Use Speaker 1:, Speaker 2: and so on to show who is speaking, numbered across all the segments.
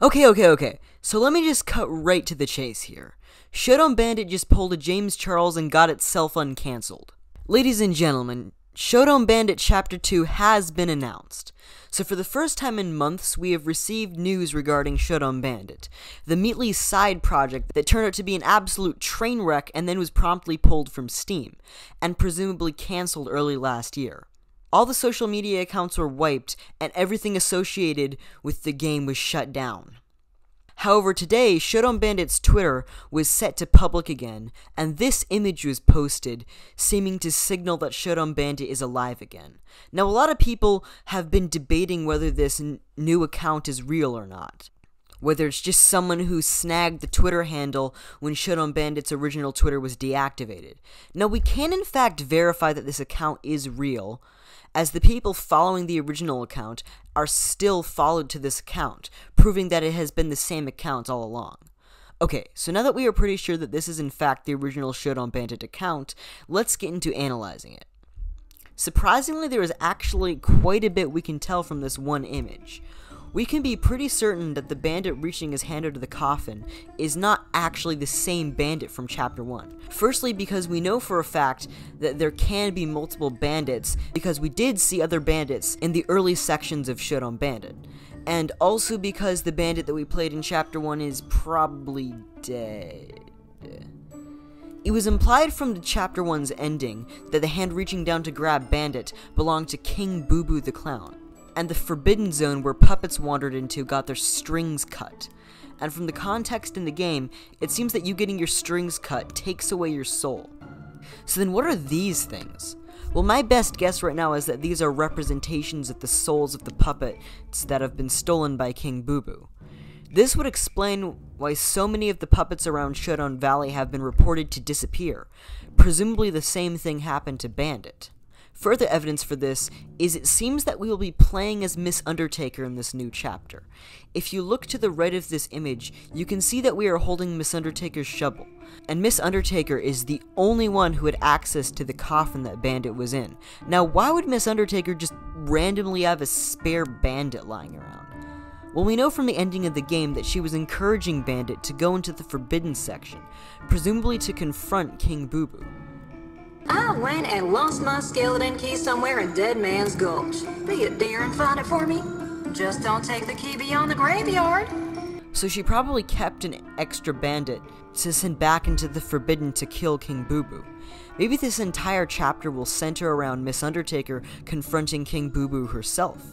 Speaker 1: Okay, okay, okay. So let me just cut right to the chase here. Showdown Bandit just pulled a James Charles and got itself uncancelled. Ladies and gentlemen, Showdown Bandit Chapter 2 has been announced. So for the first time in months, we have received news regarding Showdown Bandit, the Meatly side project that turned out to be an absolute train wreck and then was promptly pulled from Steam, and presumably cancelled early last year. All the social media accounts were wiped, and everything associated with the game was shut down. However, today, Showdown Bandit's Twitter was set to public again, and this image was posted, seeming to signal that Showdown Bandit is alive again. Now, a lot of people have been debating whether this new account is real or not. Whether it's just someone who snagged the Twitter handle when Showdown Bandit's original Twitter was deactivated. Now, we can in fact verify that this account is real, as the people following the original account are still followed to this account, proving that it has been the same account all along. Okay, so now that we are pretty sure that this is in fact the original Showdown Bandit account, let's get into analyzing it. Surprisingly, there is actually quite a bit we can tell from this one image we can be pretty certain that the bandit reaching his hand under the coffin is not actually the same bandit from Chapter 1. Firstly, because we know for a fact that there can be multiple bandits, because we did see other bandits in the early sections of Showdown Bandit. And also because the bandit that we played in Chapter 1 is probably dead. It was implied from the Chapter 1's ending that the hand reaching down to grab Bandit belonged to King Boo Boo the Clown and the Forbidden Zone where puppets wandered into got their strings cut. And from the context in the game, it seems that you getting your strings cut takes away your soul. So then what are these things? Well, my best guess right now is that these are representations of the souls of the puppets that have been stolen by King Boo Boo. This would explain why so many of the puppets around Showdown Valley have been reported to disappear. Presumably the same thing happened to Bandit. Further evidence for this is it seems that we will be playing as Miss Undertaker in this new chapter. If you look to the right of this image, you can see that we are holding Miss Undertaker's shovel, and Miss Undertaker is the only one who had access to the coffin that Bandit was in. Now, why would Miss Undertaker just randomly have a spare bandit lying around? Well, we know from the ending of the game that she was encouraging Bandit to go into the Forbidden section, presumably to confront King Boo Boo.
Speaker 2: I went and lost my skeleton key somewhere in Dead Man's Gulch. Be it dear and find it for me. Just don't take the key beyond the graveyard.
Speaker 1: So she probably kept an extra bandit to send back into the Forbidden to kill King Boo Boo. Maybe this entire chapter will center around Miss Undertaker confronting King Boo Boo herself.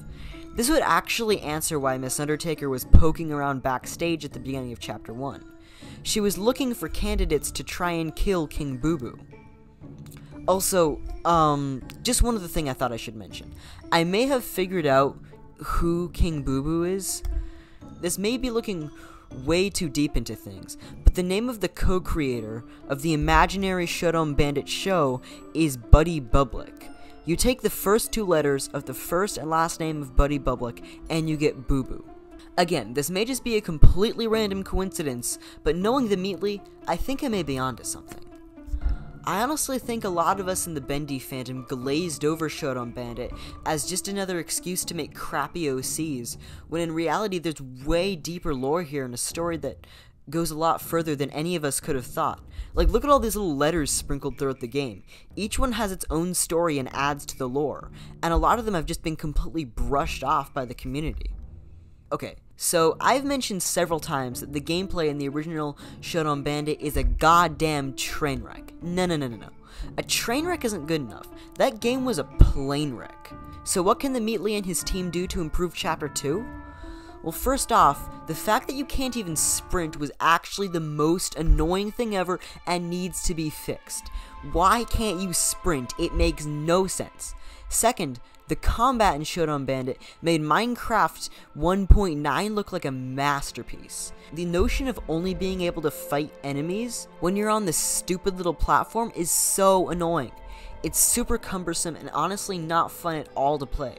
Speaker 1: This would actually answer why Miss Undertaker was poking around backstage at the beginning of chapter 1. She was looking for candidates to try and kill King Boo Boo. Also, um, just one other thing I thought I should mention. I may have figured out who King Boo Boo is. This may be looking way too deep into things, but the name of the co creator of the imaginary Showdown Bandit show is Buddy Bublick. You take the first two letters of the first and last name of Buddy Bublick, and you get Boo Boo. Again, this may just be a completely random coincidence, but knowing the Meatly, I think I may be onto something. I honestly think a lot of us in the Bendy fandom glazed over Showdown Bandit as just another excuse to make crappy OCs, when in reality there's way deeper lore here and a story that goes a lot further than any of us could have thought. Like, look at all these little letters sprinkled throughout the game. Each one has its own story and adds to the lore, and a lot of them have just been completely brushed off by the community. Okay, so I've mentioned several times that the gameplay in the original Showdown Bandit is a goddamn train wreck. No, no, no, no, no. A train wreck isn't good enough. That game was a plane wreck. So what can the Meatly and his team do to improve Chapter 2? Well, first off, the fact that you can't even sprint was actually the most annoying thing ever and needs to be fixed. Why can't you sprint? It makes no sense. Second, the combat in Showdown Bandit made Minecraft 1.9 look like a masterpiece. The notion of only being able to fight enemies when you're on this stupid little platform is so annoying. It's super cumbersome and honestly not fun at all to play.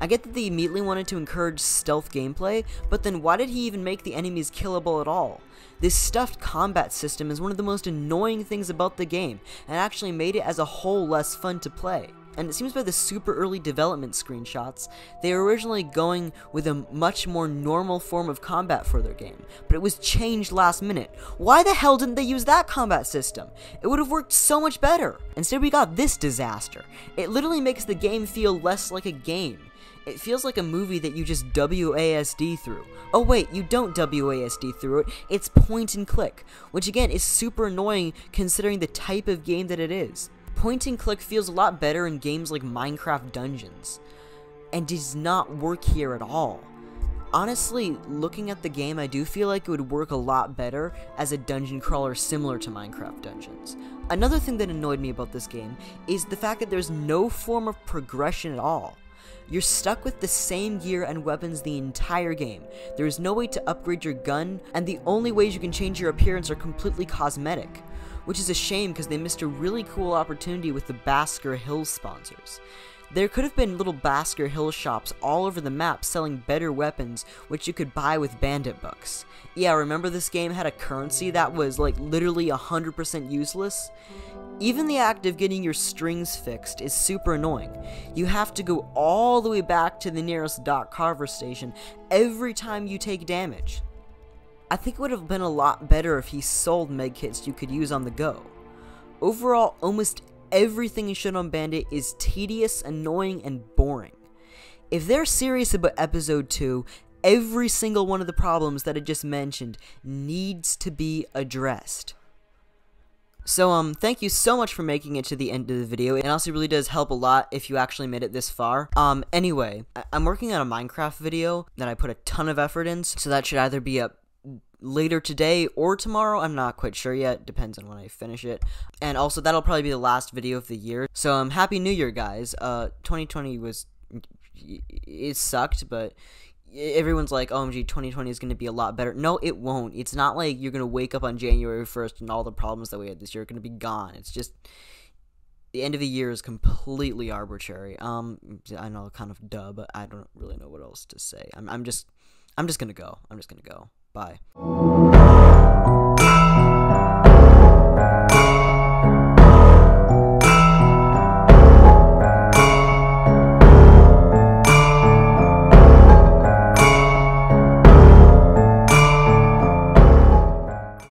Speaker 1: I get that they immediately wanted to encourage stealth gameplay, but then why did he even make the enemies killable at all? This stuffed combat system is one of the most annoying things about the game, and actually made it as a whole less fun to play. And it seems by the super early development screenshots, they were originally going with a much more normal form of combat for their game, but it was changed last minute. Why the hell didn't they use that combat system? It would have worked so much better. Instead, we got this disaster. It literally makes the game feel less like a game. It feels like a movie that you just WASD through. Oh wait, you don't WASD through it, it's point and click, which again is super annoying considering the type of game that it is. Point and click feels a lot better in games like Minecraft Dungeons, and does not work here at all. Honestly, looking at the game, I do feel like it would work a lot better as a dungeon crawler similar to Minecraft Dungeons. Another thing that annoyed me about this game is the fact that there's no form of progression at all. You're stuck with the same gear and weapons the entire game. There is no way to upgrade your gun, and the only ways you can change your appearance are completely cosmetic. Which is a shame because they missed a really cool opportunity with the Basker Hill sponsors. There could have been little Basker Hill shops all over the map selling better weapons, which you could buy with bandit bucks. Yeah, remember this game had a currency that was like literally 100% useless? Even the act of getting your strings fixed is super annoying. You have to go all the way back to the nearest Doc Carver station every time you take damage. I think it would have been a lot better if he sold medkits you could use on the go. Overall, almost everything in Showdown Bandit is tedious, annoying, and boring. If they're serious about episode 2, every single one of the problems that I just mentioned needs to be addressed. So, um, thank you so much for making it to the end of the video. It also really does help a lot if you actually made it this far. Um, anyway, I- am working on a Minecraft video that I put a ton of effort in, so that should either be up later today or tomorrow. I'm not quite sure yet. Depends on when I finish it. And also, that'll probably be the last video of the year. So, um, Happy New Year, guys. Uh, 2020 was... It sucked, but everyone's like, OMG, 2020 is going to be a lot better. No, it won't. It's not like you're going to wake up on January 1st and all the problems that we had this year are going to be gone. It's just the end of the year is completely arbitrary. Um, I know, kind of duh, but I don't really know what else to say. I'm, I'm just, I'm just gonna go. I'm just gonna go. Bye.